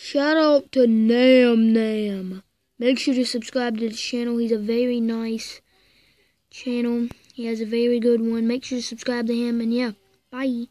Shout out to Nam Nam. Make sure to subscribe to the channel. He's a very nice channel. He has a very good one. Make sure to subscribe to him. And yeah, bye.